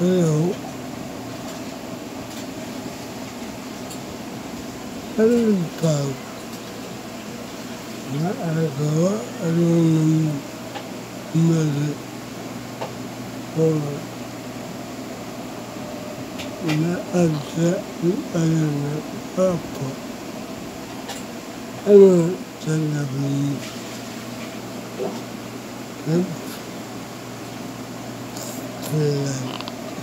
Jo. Helvete. Nå er det da noen møte på Nå er det en pappa. Nå er det en pappa.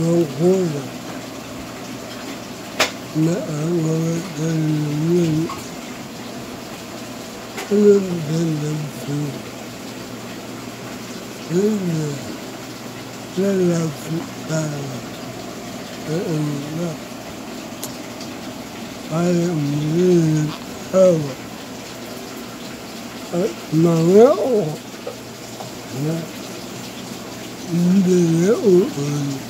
موجودة مع متكلمين ونتكلم فيه لأن لنا في الآية فإن على من الهوى مرأة مرأة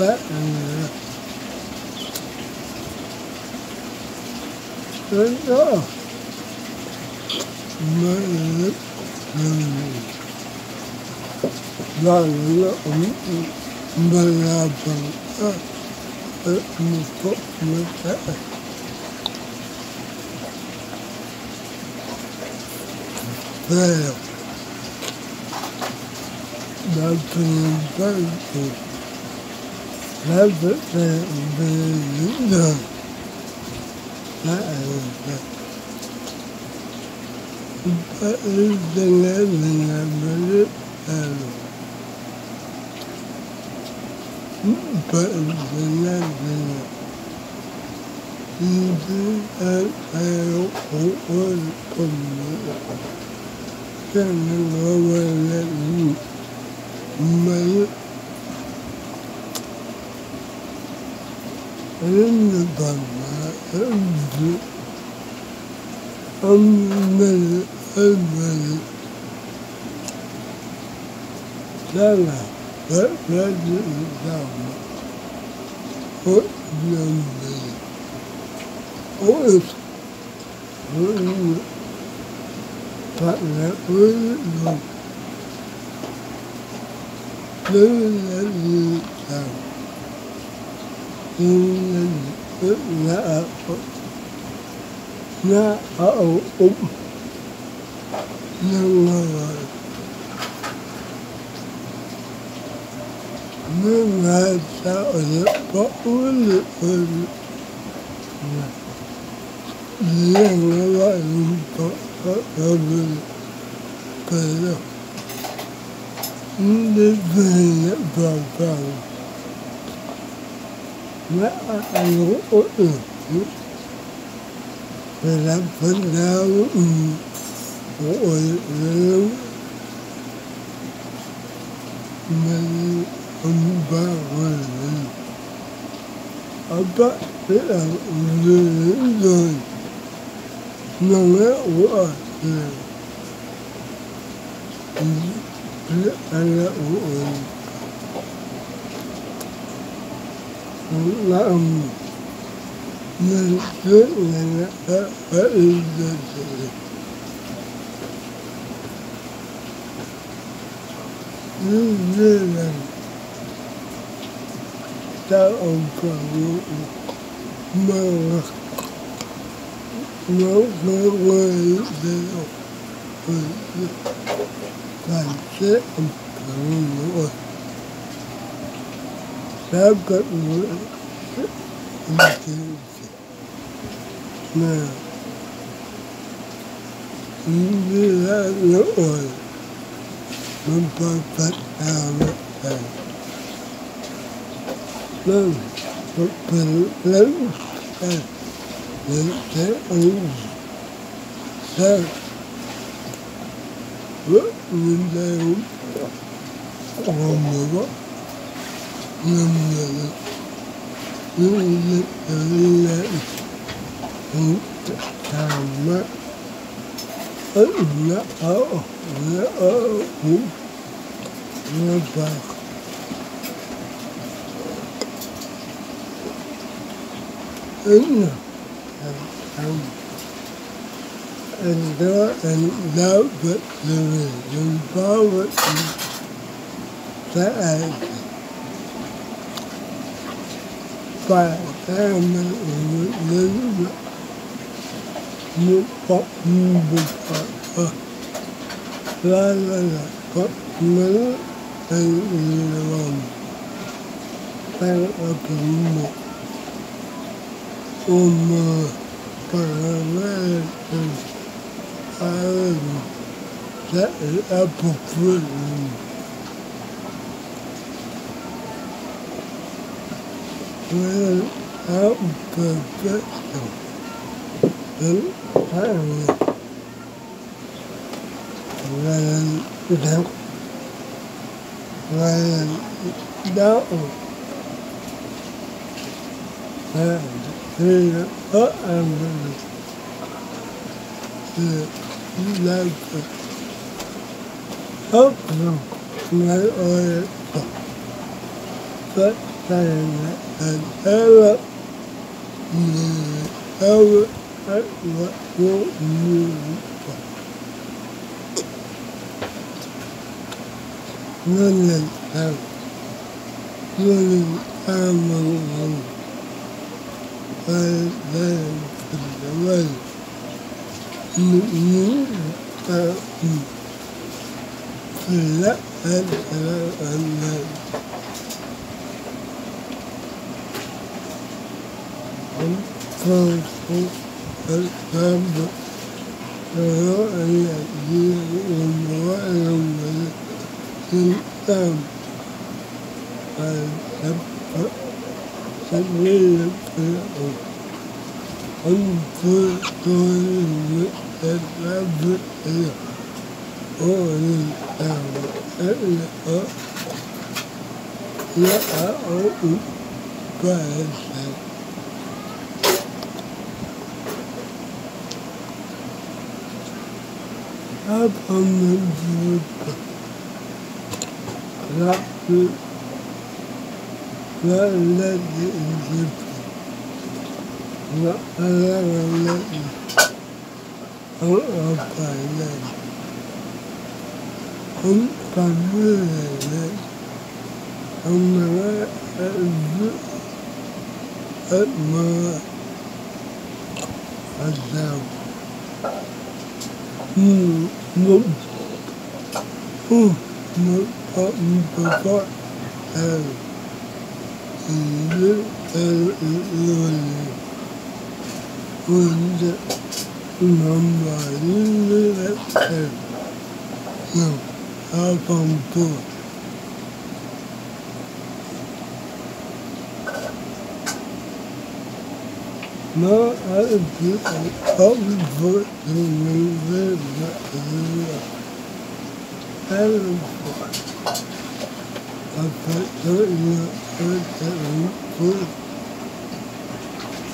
but and uh, oh. There. That's very. كان هو الذي putara ang na ayaw nila awa at mga o na hindi na uun dahil ito ay na auɓum na ngawal na ngata ole ba ole ole na na ngawal ba ba ole kala ndị bẹ̀rẹ̀ bàbá wọn. Mm. Mga hindi na uulit. Ang ginawala para tandaan na ng napapaupupa tayo paano Ito. Malap اللهم نغفر لنا فإن نزلا تأكل ما Thank you. Pero, napinipal ko. Dapat na bilhin Maaga. Pailangan na balik ano. Pailangan na hindi at ayaw ko ko Sana nawala ng and God and love but there is empowerment that I và các lấy những phật bụt phật là là là phật nữ thành lòng tăng ở cùng một ôm phật là thành ai sẽ là phục vụ well out perfection in harmony when them when down and in harmony the life up from my oil but and ever ever ever will move running out running arm along and then the way move out and that and that and that cũng khôi phục thực tham được đó là di hồn của lòng vị sinh tam và lập phật sanh lý lập phật ông phương tôi nguyện để pháp vượt đi ôi tào hết lỡ lỡ ổn và hình أبقى من جودة لا لا الذي أنجبت لا أنا الذي أرقب إليك هم قبول إليك هم لا أجل أدمر عذاب 嗯。Mm. before and number no album book No, I would do a common book to remove the Iron Park. I put certain words that we put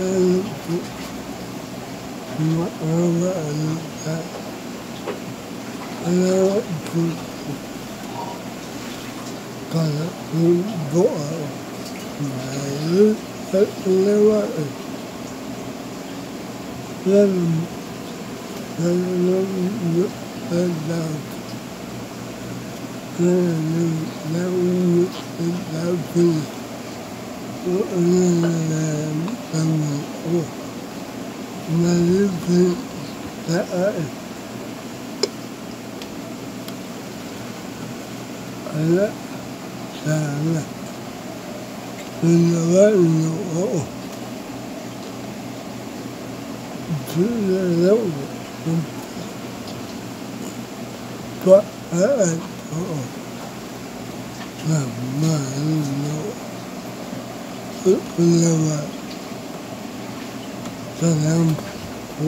and put my armor and my back. And I would put kind of book. My little, little, little, لم لم يؤلف كان لم يؤلف وإلا جميعه ملك الدائم على سامح من غير نوعه 吃肉，抓哎哎哦哦，那那那那，不不是那个，像这样不。